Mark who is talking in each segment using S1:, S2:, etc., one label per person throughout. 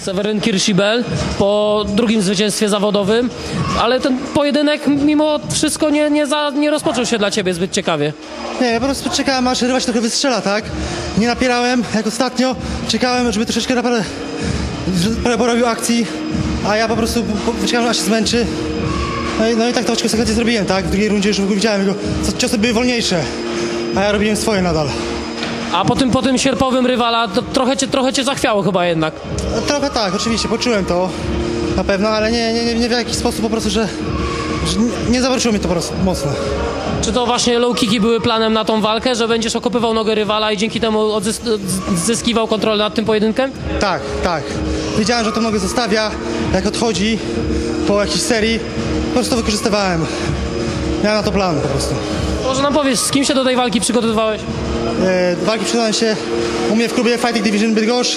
S1: Seweryn Kirschibel po drugim zwycięstwie zawodowym, ale ten pojedynek mimo wszystko nie, nie, za, nie rozpoczął się dla ciebie zbyt ciekawie.
S2: Nie, ja po prostu czekałem, aż rywa się trochę wystrzela, tak? Nie napierałem, jak ostatnio. Czekałem, żeby troszeczkę naprawdę porobił akcji, a ja po prostu czekałem, aż się zmęczy. No i, no i tak to konsekwencje zrobiłem, tak? W drugiej rundzie już w ogóle widziałem co ciosy były wolniejsze, a ja robiłem swoje nadal.
S1: A po tym, po tym sierpowym rywala to trochę, cię, trochę cię zachwiało chyba jednak.
S2: No, trochę tak, oczywiście, poczułem to na pewno, ale nie, nie, nie, w jakiś sposób po prostu, że, że nie- zawróciło mnie to po prostu mocno.
S1: Czy to właśnie low kicki były planem na tą walkę, że będziesz okopywał nogę rywala i dzięki temu odzys- zyskiwał kontrolę nad tym pojedynkiem?
S2: Tak, tak. Wiedziałem, że to nogę zostawia, jak odchodzi po jakiejś serii. Po prostu wykorzystywałem. Miałem na to plan po prostu.
S1: Może nam powiesz, z kim się do tej walki przygotowywałeś?
S2: E, walki przydałem się u mnie w klubie Fighting Division Bydgoszcz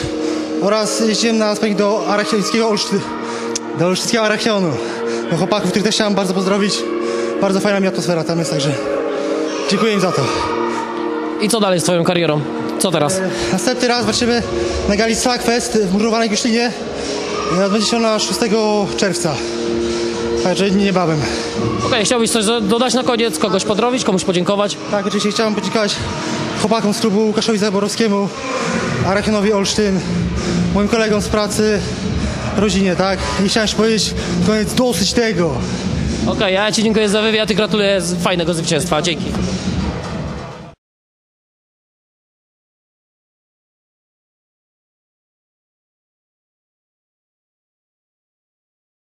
S2: oraz jeździłem na sparing do Arachiońskiego Olszty, do Olsztyckiego Arachionu. Do chłopaków, których też chciałem bardzo pozdrowić. Bardzo fajna mi atmosfera tam jest, także dziękuję im za to.
S1: I co dalej z twoją karierą? Co teraz?
S2: Następny raz walczymy na gali Slugfest w murowanej Goślinie. E, Odbędzie się ona 6 czerwca. Także niebawem.
S1: Okej, chciałbyś coś do- dodać na koniec? Kogoś podrobić, komuś podziękować?
S2: Tak, oczywiście chciałem podziękować chłopakom z klubu Łukaszowi Zaborowskiemu, Arachionowi Olsztyn, moim kolegom z pracy, rodzinie, tak? I chciałem powiedzieć, koniec, dosyć tego.
S1: Okej, ja ci dziękuję za wywiad i gratuluję z- fajnego zwycięstwa. Dzięki.